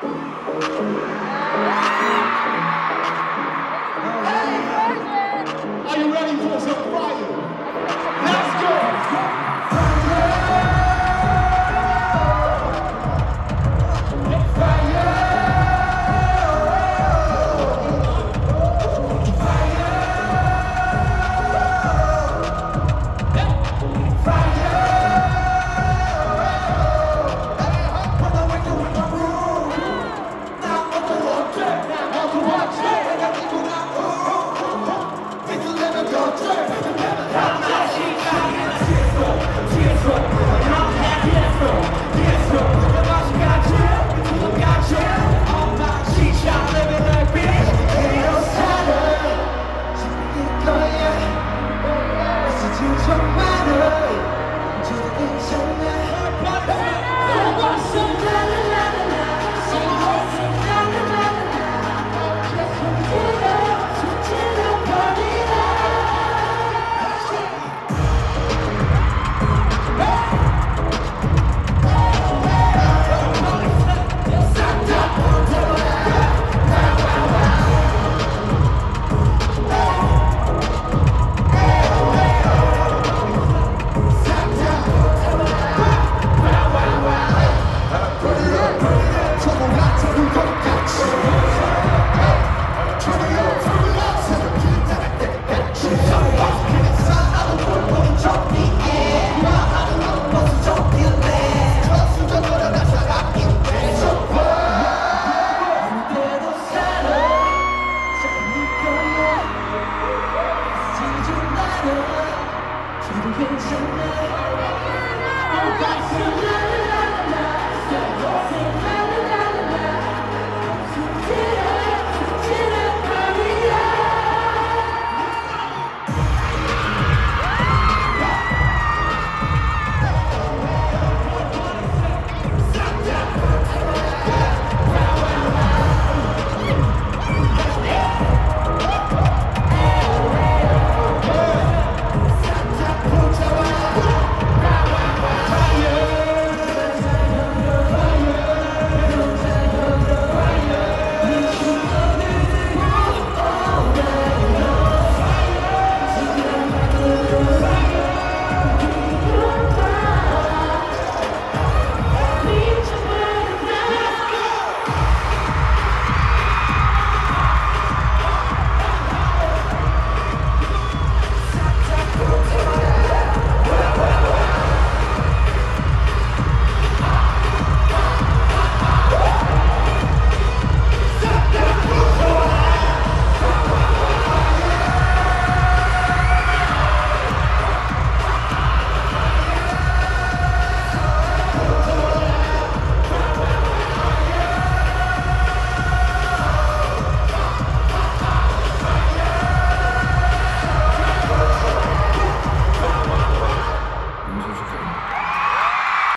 Thank you. 的，全都变成了。Oh 笑